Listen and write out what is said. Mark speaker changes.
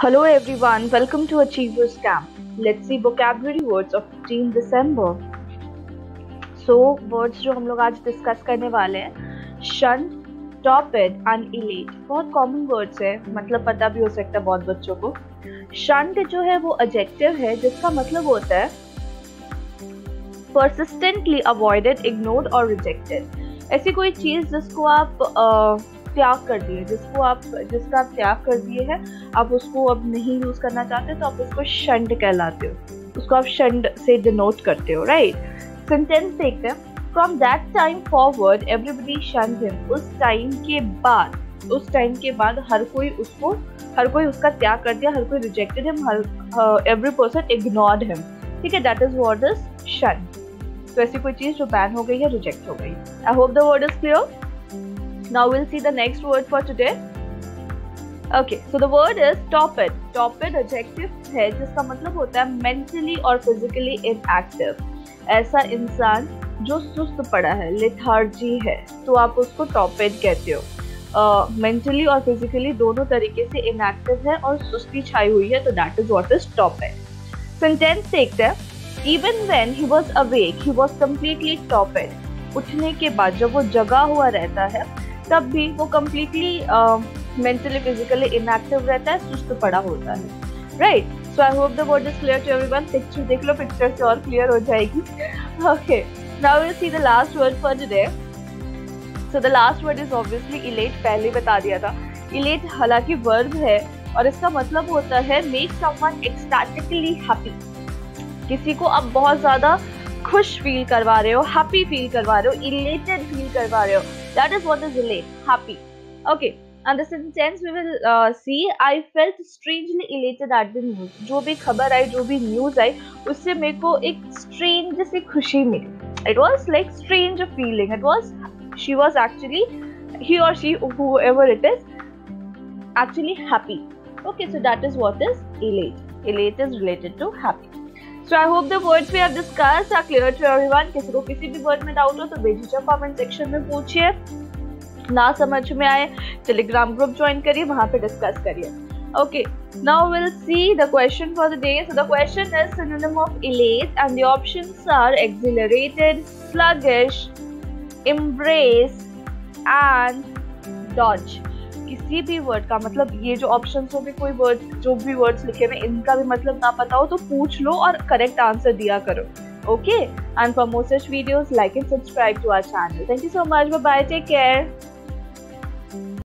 Speaker 1: Hello everyone, welcome to Achievers Camp. Let's see vocabulary words of 15 December. So, words जो हम लोग आज discuss करने वाले हैं शंट टॉपिड एंड इलेट बहुत कॉमन वर्ड्स है मतलब पता भी हो सकता है बहुत बच्चों को शंट जो है वो अजेक्टिव है जिसका मतलब होता है परसिस्टेंटली अवॉइडेड इग्नोर और रिजेक्टेड ऐसी कोई चीज़ जिसको आप त्याग कर दिए। जिसको आप, जिसका आप त्याग कर दिए हैं, आप उसको अब नहीं यूज़ करना चाहते तो आप उसको शंड कहलाते हो। उसको आप शंड से डिनोट करते हो राइट सेंटेंस देखते हैं। From that time forward everybody shunned him उस टाइम के बाद, उस टाइम के बाद हर कोई उसको, हर कोई उसका त्याग कर दिया, हर कोई रिजेक्टेड हिम हर एवरी पर्सन इग्नोर्ड हिम ठीक है दैट इज़ वर्ड इज़ शन तो ऐसी कोई चीज़ जो बैन हो गई है रिजेक्ट हो गई। I hope the word is clear Now we'll see the next word for today. Okay, so the word is torpid. Torpid adjective है जिसका मतलब होता है mentally और physically inactive. ऐसा इंसान जो सुस्त पड़ा है लेथार्जी है तो आप उसको टॉपिड कहते हो मेंटली uh, और फिजिकली दोनों तरीके से इनएक्टिव है और सुस्ती छाई हुई है तो that is what is torpid sentence देखते हैं even when he was awake he was completely torpid उठने के बाद जब वो जगा हुआ रहता है तब भी वो कम्प्लीटली मेंटली फिजिकली इनएक्टिव रहता है, सुस्त पड़ा होता है। Right so I hope the word is clear to everyone picture देख लो पिक्चर से और क्लियर हो जाएगी। Okay now will see the last word for today so the last word is obviously elate पहले बता दिया था। इलेट हालाँकि वर्ब है, और इसका मतलब होता है मेक समवन एक्सटैटिकली हैप्पी किसी को आप बहुत ज़्यादा खुश फील करवा रहे हो हैप्पी फील करवा रहे हो इलेटेड फील करवा रहे हो that is what is elate happy okay and the sentence we will uh, see i felt strangely elated at the news जो भी खबर आई जो भी न्यूज़ आई उससे मेरे को एक स्ट्रेंज सी खुशी मिली it was like strange feeling it was she was actually he or she whoever it is actually happy okay so that is what is elate elate is related to happy so I hope the words we have discussed are clear to everyone किसी को किसी भी word में doubt हो तो भेजिए comment section में, पूछिए। ना समझ में आए टेलीग्राम ग्रुप ज्वाइन करिए, वहाँ पे डिस्कस करिए। Okay now will see the question for the day so the question is synonym of elate and the options are accelerated sluggish embrace and dodge किसी भी वर्ड का मतलब ये जो ऑप्शन हो गए कोई वर्ड जो भी वर्ड्स लिखे हुए इनका भी मतलब ना पता हो तो पूछ लो और करेक्ट आंसर दिया करो। Okay and for more such videos like and subscribe to our channel thank you so much bye take care